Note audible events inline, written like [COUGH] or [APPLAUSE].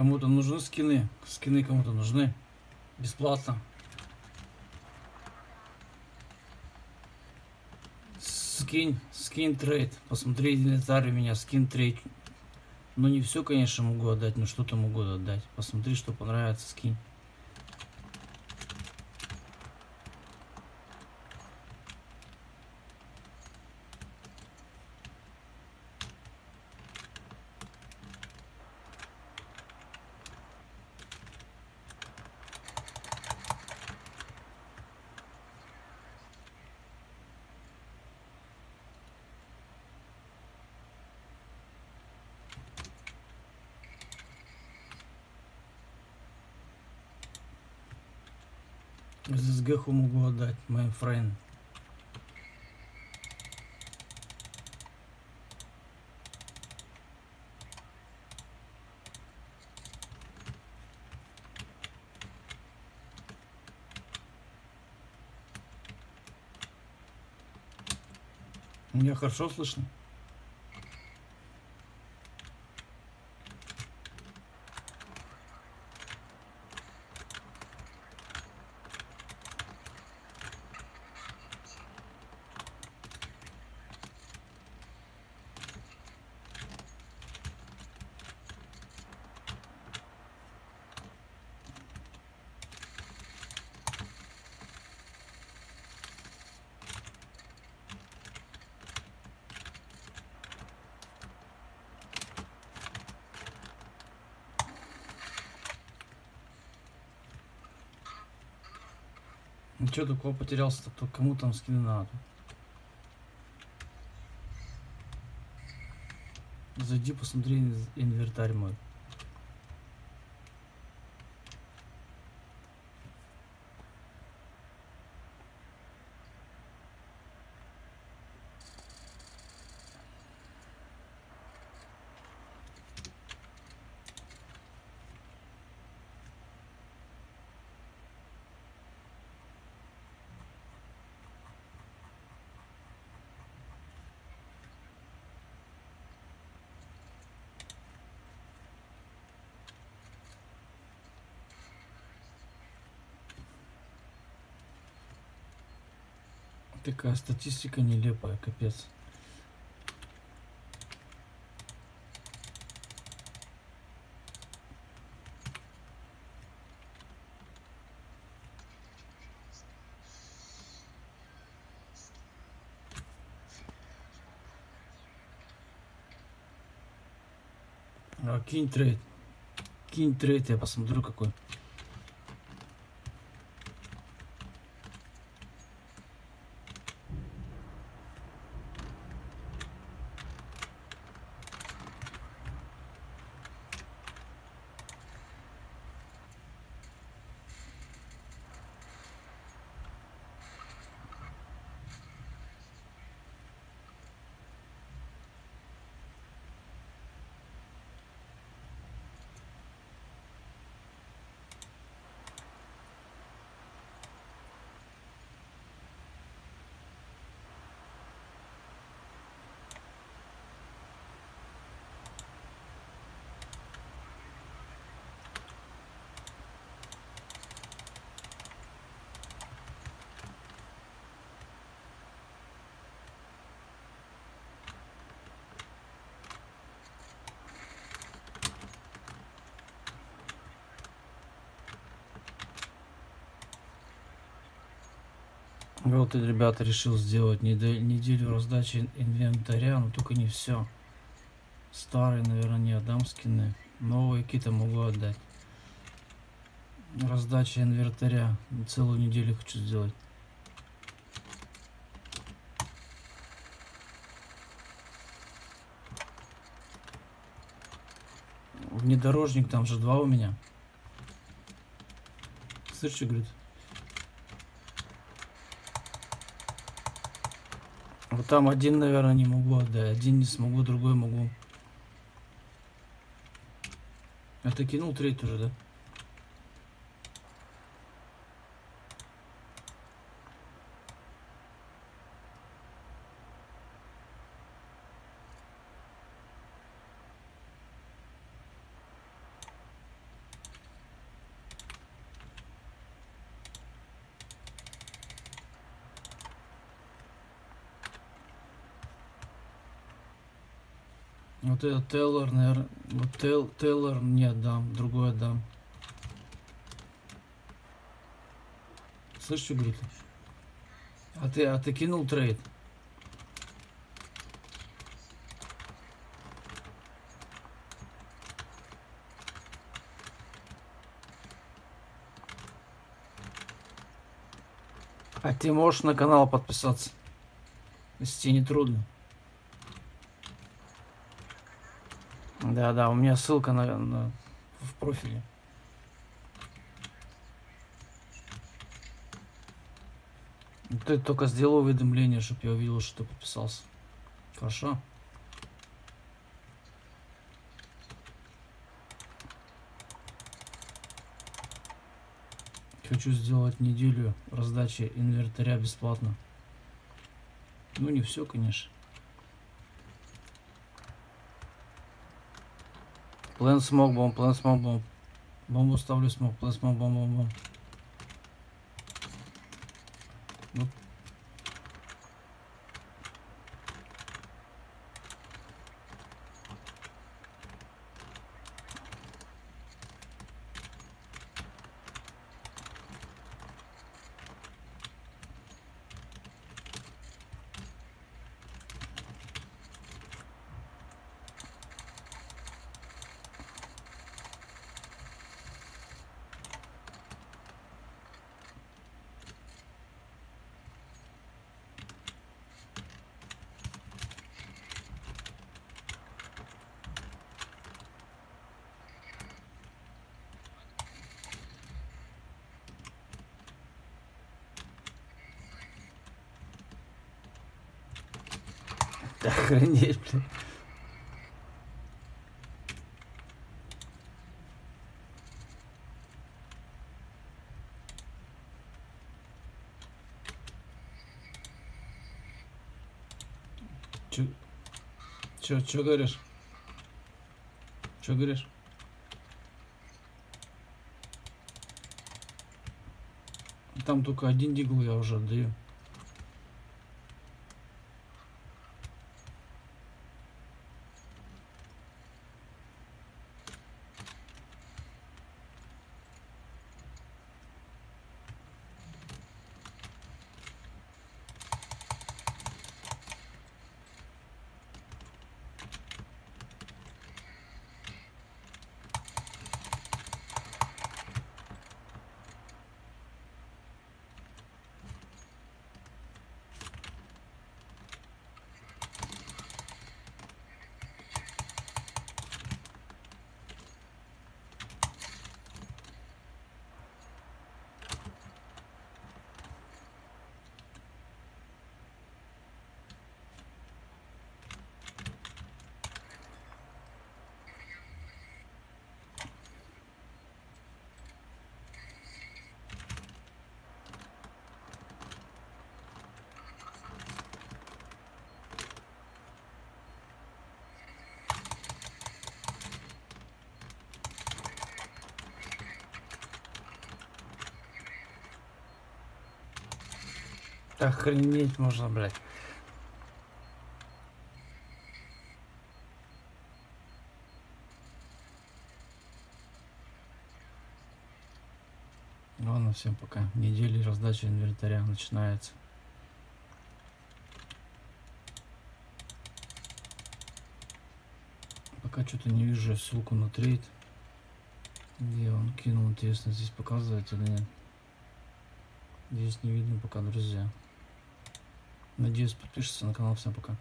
Кому-то нужны скины. Скины кому-то нужны. Бесплатно. Скинь, скинь трейд. Посмотри инвентарь у меня, скинь трейд. Ну не все, конечно, могу отдать, но что-то могу отдать. Посмотри, что понравится, скинь. СГХу могу отдать, майнфрейм. Меня хорошо слышно? Ну что такого потерялся, то кому там скины надо? Зайди, посмотри инвентарь мой. Такая статистика нелепая, капец. А, кинь trade. Кинь trade, я посмотрю какой. Вот, ребята, решил сделать неделю раздачи инвентаря, но только не все. Старые, наверное, не отдам скины. Новые какие-то могу отдать. Раздача инвентаря. Целую неделю хочу сделать. Внедорожник там же два у меня. Слышишь, говорит? Вот там один, наверное, не могу отдать. Один не смогу, другой могу. Это кинул треть уже, да? Вот этот Тейлор, наверное, вот Тейл, Тейлор не отдам, другой отдам. Слышишь, что? А ты, а ты кинул трейд? А ты можешь на канал подписаться, если тебе не трудно. Да, да, у меня ссылка на, на в профиле. Ты только сделал уведомление, чтобы я увидел, что ты подписался. Хорошо. Хочу сделать неделю раздачи инвентаря бесплатно. Ну не все, конечно. План смог бомб, план смог бомб. Бомбу ставлю смог, план смог бомб, бомб, бомб. [LAUGHS] Охренеть, блин. Чё, чё, чё говоришь? Чё говоришь? Там только один дигл я уже отдаю. Охренеть можно, блядь. Ладно, всем пока. Недели раздачи инвентаря начинается. Пока что-то не вижу ссылку на трейд. Где он кинул, интересно, здесь показывает или нет. Здесь не видно пока, друзья. Надеюсь, подпишешься на канал. Всем пока.